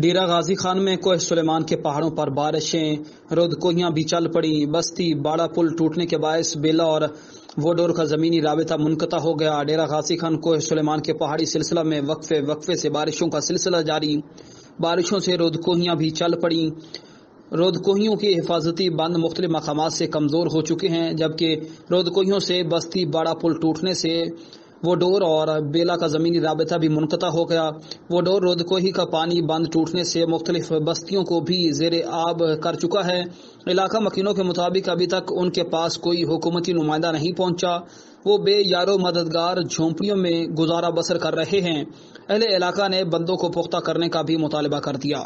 डेरा गाजी खान में कोह सुलेमान के पहाड़ों पर बारिशें रोद कोहियाँ भी चल पड़ी, बस्ती, बाड़ा पुल टूटने के बायस बेला और वोडोर का जमीनी राबता मुनकता हो गया। डेरा गाजी खान कोह सुलेमान के पहाड़ी सिलसिला में वक्फे वक्फे से बारिशों का सिलसिला जारी। बारिशों से रोदकोहियाँ भी चल पड़ी। रोद कोहियों की हिफाजती बंद मुख्तलि मकाम से कमज़ोर हो चुके हैं, जबकि रोदकोहियों से बस्ती, बाड़ा पुल टूटने से वो डोर और बेला का ज़मीनी रबता भी मुनकता हो गया। वो डोर रोदकोही का पानी बंद टूटने से मुख्तलिफ़ बस्तियों को भी जेर आब कर चुका है। इलाका मकीनों के मुताबिक अभी तक उनके पास कोई हुकूमती नुमाइंदा नहीं पहुँचा। वो बे यारो मददगार झोंपड़ियों में गुजारा बसर कर रहे हैं। अहले इलाका ने बंदों को पुख्ता करने का भी मुतालबा कर दिया।